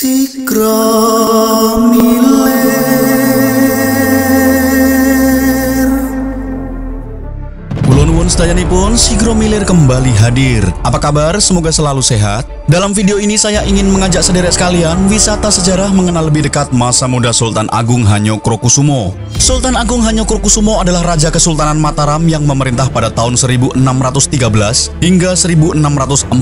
Sikro milen Kulon pun Sigro Milir kembali hadir. Apa kabar? Semoga selalu sehat. Dalam video ini saya ingin mengajak sederet sekalian wisata sejarah mengenal lebih dekat masa muda Sultan Agung Hanyokrokusumo. Sultan Agung Hanyokrokusumo adalah Raja Kesultanan Mataram yang memerintah pada tahun 1613 hingga 1645.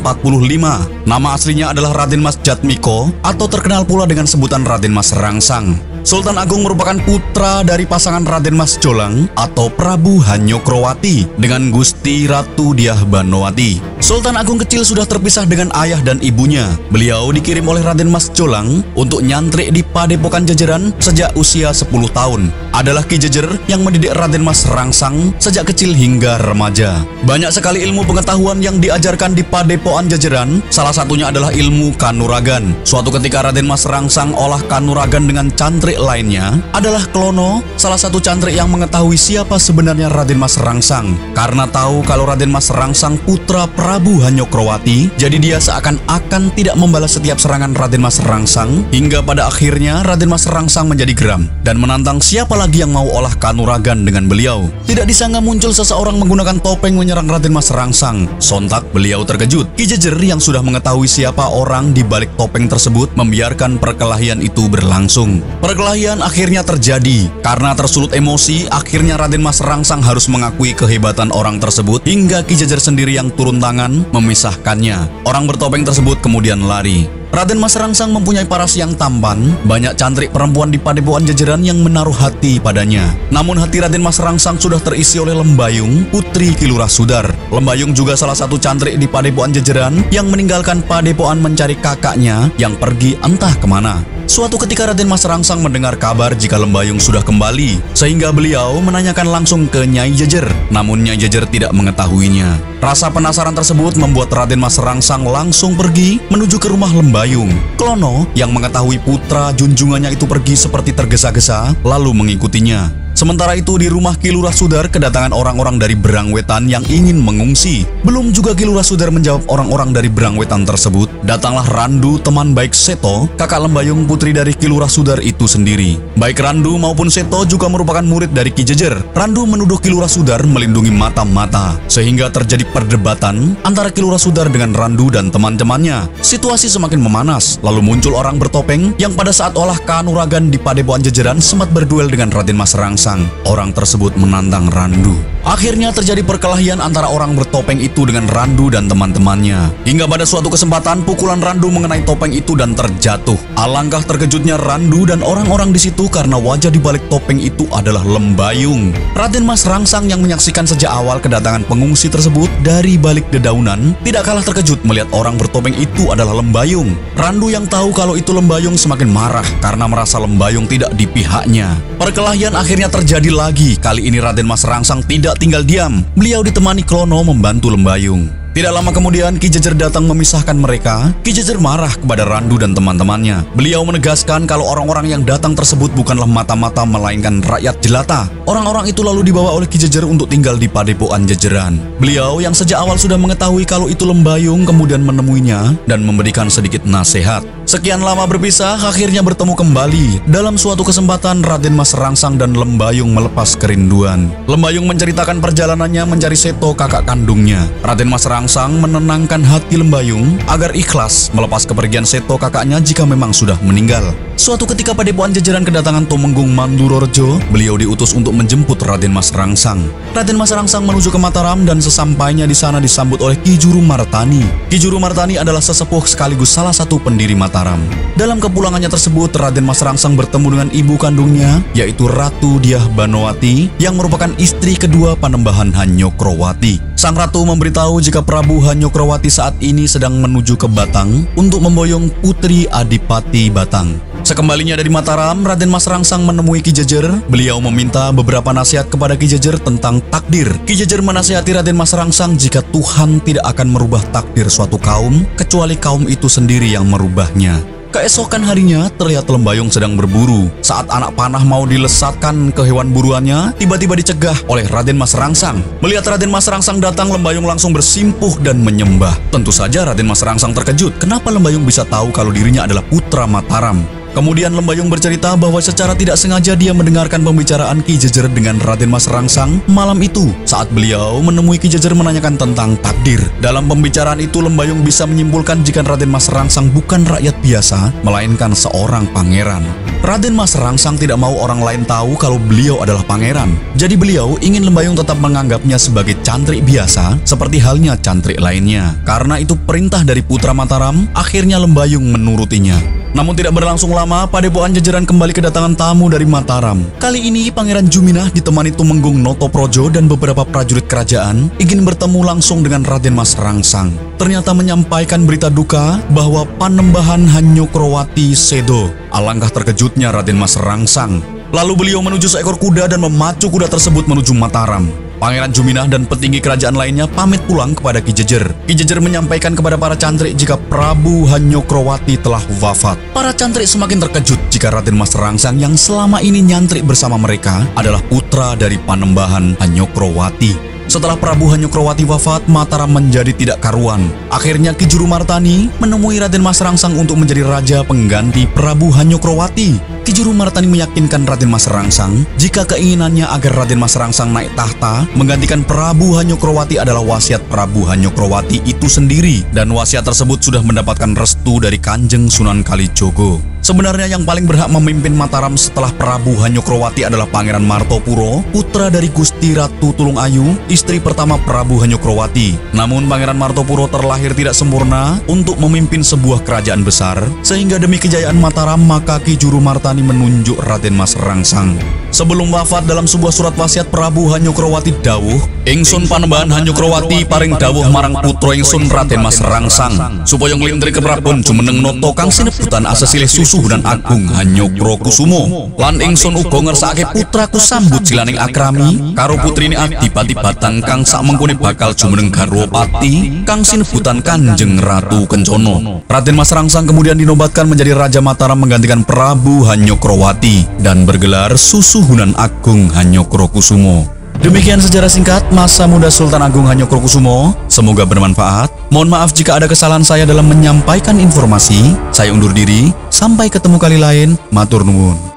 Nama aslinya adalah Raden Mas Jatmiko atau terkenal pula dengan sebutan Raden Mas Rangsang. Sultan Agung merupakan putra dari pasangan Raden Mas Jolang atau Prabu Hanyokrowati dengan Gusti Ratu Diah Banowati. Sultan Agung kecil sudah terpisah dengan ayah dan ibunya. Beliau dikirim oleh Raden Mas Jolang untuk nyantri di Padepokan Jajaran sejak usia 10 tahun. Adalah Ki Jejer yang mendidik Raden Mas Rangsang sejak kecil hingga remaja. Banyak sekali ilmu pengetahuan yang diajarkan di Padepokan Jajaran, salah satunya adalah ilmu kanuragan. Suatu ketika Raden Mas Rangsang olah kanuragan dengan cantrik lainnya adalah Klono, salah satu cantrik yang mengetahui siapa sebenarnya Raden Mas Rangsang. Karena tahu kalau Raden Mas Rangsang putra Prabu Hanyokrowati, jadi dia seakan-akan tidak membalas setiap serangan Raden Mas Rangsang, hingga pada akhirnya Raden Mas Rangsang menjadi geram dan menantang siapa lagi yang mau olah kanuragan dengan beliau. Tidak disangka muncul seseorang menggunakan topeng menyerang Raden Mas Rangsang. Sontak beliau terkejut. Ki Jejer yang sudah mengetahui siapa orang di balik topeng tersebut membiarkan perkelahian itu berlangsung. Perkelahian akhirnya terjadi. Karena tersulut emosi, akhirnya Raden Mas Rangsang harus mengakui kehebatan orang tersebut hingga Ki Jajar sendiri yang turun tangan memisahkannya. Orang bertopeng tersebut kemudian lari. Raden Mas Rangsang mempunyai paras yang tampan, banyak cantrik perempuan di padepokan jajaran yang menaruh hati padanya. Namun hati Raden Mas Rangsang sudah terisi oleh Lembayung, putri Kilurah Sudar. Lembayung juga salah satu cantrik di padepokan jajaran yang meninggalkan padepokan mencari kakaknya yang pergi entah ke mana. Suatu ketika Raden Mas Rangsang mendengar kabar jika Lembayung sudah kembali, sehingga beliau menanyakan langsung ke Nyai Jejer, namun Nyai Jejer tidak mengetahuinya. Rasa penasaran tersebut membuat Raden Mas Rangsang langsung pergi menuju ke rumah Lembayung. Klono yang mengetahui putra junjungannya itu pergi seperti tergesa-gesa, lalu mengikutinya. Sementara itu di rumah Kilurah Sudar kedatangan orang-orang dari Berangwetan yang ingin mengungsi. Belum juga Kilurah Sudar menjawab orang-orang dari Berangwetan tersebut, datanglah Randu teman baik Seto, kakak Lembayung putri dari Kilurah Sudar itu sendiri. Baik Randu maupun Seto juga merupakan murid dari Ki Jejer. Randu menuduh Kilurah Sudar melindungi mata-mata, sehingga terjadi perdebatan antara Kilurah Sudar dengan Randu dan teman-temannya. Situasi semakin memanas, lalu muncul orang bertopeng yang pada saat olah kanuragan di Padepokan Jejeran sempat berduel dengan Raden Mas Rangsa orang tersebut menantang Randu. Akhirnya terjadi perkelahian antara orang bertopeng itu dengan Randu dan teman-temannya. Hingga pada suatu kesempatan pukulan Randu mengenai topeng itu dan terjatuh. Alangkah terkejutnya Randu dan orang-orang di situ karena wajah di balik topeng itu adalah Lembayung. Raden Mas Rangsang yang menyaksikan sejak awal kedatangan pengungsi tersebut dari balik dedaunan tidak kalah terkejut melihat orang bertopeng itu adalah Lembayung. Randu yang tahu kalau itu Lembayung semakin marah karena merasa Lembayung tidak di pihaknya. Perkelahian akhirnya terjadi lagi. Kali ini Raden Mas Rangsang tidak tinggal diam. Beliau ditemani Klono membantu Lembayung. Tidak lama kemudian Ki Jejer datang memisahkan mereka. Ki Jejer marah kepada Randu dan teman-temannya. Beliau menegaskan kalau orang-orang yang datang tersebut bukanlah mata-mata melainkan rakyat jelata. Orang-orang itu lalu dibawa oleh Ki Jejer untuk tinggal di padepokan Jejeran. Beliau yang sejak awal sudah mengetahui kalau itu Lembayung kemudian menemuinya dan memberikan sedikit nasihat. Sekian lama berpisah, akhirnya bertemu kembali. Dalam suatu kesempatan, Raden Mas Rangsang dan Lembayung melepas kerinduan. Lembayung menceritakan perjalanannya mencari Seto kakak kandungnya. Raden Mas Rangsang Sang menenangkan hati Lembayung agar ikhlas melepas kepergian Seto kakaknya jika memang sudah meninggal. Suatu ketika pada Dewan jajaran kedatangan Tomenggung Mandurorjo, beliau diutus untuk menjemput Raden Mas Rangsang. Raden Mas Rangsang menuju ke Mataram dan sesampainya di sana disambut oleh Ki Juru Martani. Ki Juru Martani adalah sesepuh sekaligus salah satu pendiri Mataram. Dalam kepulangannya tersebut, Raden Mas Rangsang bertemu dengan ibu kandungnya, yaitu Ratu Diah Banowati, yang merupakan istri kedua Panembahan Hanyokrowati. Sang ratu memberitahu jika Prabu Hanyokrawati saat ini sedang menuju ke Batang untuk memboyong putri Adipati Batang. Sekembalinya dari Mataram, Raden Mas Rangsang menemui Ki Jejer. Beliau meminta beberapa nasihat kepada Ki Jejer tentang takdir. Ki Jejer menasihati Raden Mas Rangsang jika Tuhan tidak akan merubah takdir suatu kaum, kecuali kaum itu sendiri yang merubahnya. Keesokan harinya, terlihat Lembayung sedang berburu. Saat anak panah mau dilesatkan ke hewan buruannya, tiba-tiba dicegah oleh Raden Mas Rangsang. Melihat Raden Mas Rangsang datang, Lembayung langsung bersimpuh dan menyembah. Tentu saja Raden Mas Rangsang terkejut. Kenapa Lembayung bisa tahu kalau dirinya adalah putra Mataram? Kemudian Lembayung bercerita bahwa secara tidak sengaja dia mendengarkan pembicaraan Ki Jejer dengan Raden Mas Rangsang malam itu saat beliau menemui Ki Jejer menanyakan tentang takdir. Dalam pembicaraan itu Lembayung bisa menyimpulkan jika Raden Mas Rangsang bukan rakyat biasa, melainkan seorang pangeran. Raden Mas Rangsang tidak mau orang lain tahu kalau beliau adalah pangeran. Jadi beliau ingin Lembayung tetap menganggapnya sebagai cantrik biasa seperti halnya cantrik lainnya. Karena itu perintah dari Putra Mataram, akhirnya Lembayung menurutinya. Namun tidak berlangsung lama, Padepokan Jajaran kembali kedatangan tamu dari Mataram. Kali ini Pangeran Juminah ditemani Tumenggung Noto Projo dan beberapa prajurit kerajaan ingin bertemu langsung dengan Raden Mas Rangsang. Ternyata menyampaikan berita duka bahwa Panembahan Hanyokrowati Sedo. Alangkah terkejutnya Raden Mas Rangsang. Lalu beliau menuju seekor kuda dan memacu kuda tersebut menuju Mataram. Pangeran Juminah dan petinggi kerajaan lainnya pamit pulang kepada Ki Jejer. Ki Jejer menyampaikan kepada para cantrik jika Prabu Hanyokrowati telah wafat. Para cantrik semakin terkejut jika Raden Mas Rangsang yang selama ini nyantrik bersama mereka adalah putra dari Panembahan Hanyokrowati. Setelah Prabu Hanyokrowati wafat, Mataram menjadi tidak karuan. Akhirnya Ki Juru Martani menemui Raden Mas Rangsang untuk menjadi raja pengganti Prabu Hanyokrowati. Ki Juru Martani meyakinkan Raden Mas Rangsang jika keinginannya agar Raden Mas Rangsang naik tahta menggantikan Prabu Hanyokrowati adalah wasiat Prabu Hanyokrowati itu sendiri dan wasiat tersebut sudah mendapatkan restu dari Kanjeng Sunan Kalijogo. Sebenarnya yang paling berhak memimpin Mataram setelah Prabu Hanyokrowati adalah Pangeran Martopuro, putra dari Gusti Ratu Tulung Ayu, istri pertama Prabu Hanyokrowati. Namun Pangeran Martopuro terlahir tidak sempurna untuk memimpin sebuah kerajaan besar, sehingga demi kejayaan Mataram maka Ki Juru Martani menunjuk Raden Mas Rangsang. Sebelum wafat dalam sebuah surat wasiat Prabu Hanyokrowati dawuh, Ingsun panembahan Hanyokrowati paring dawuh marang putra Ingsun Raden Mas Rangsang, supaya nglintri keprabon jumeneng noto kang sinebutan asesilih susu dan agung Hanyokro Kusumo. Lan ingsun uga ngersakake putraku sambut jilaning akrami karo putrine Adipati Batang kang sak mengkune bakal jumeneng garwa pati kang sinebutan Kanjeng Ratu Kencono. Raden Mas Rangsang kemudian dinobatkan menjadi Raja Mataram menggantikan Prabu Hanyokrowati dan bergelar Susuhunan Agung Hanyokro Kusumo. Demikian sejarah singkat masa muda Sultan Agung Hanyokrokusumo. Semoga bermanfaat. Mohon maaf jika ada kesalahan saya dalam menyampaikan informasi. Saya undur diri. Sampai ketemu kali lain. Matur nuwun.